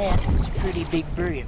That was a pretty big broom.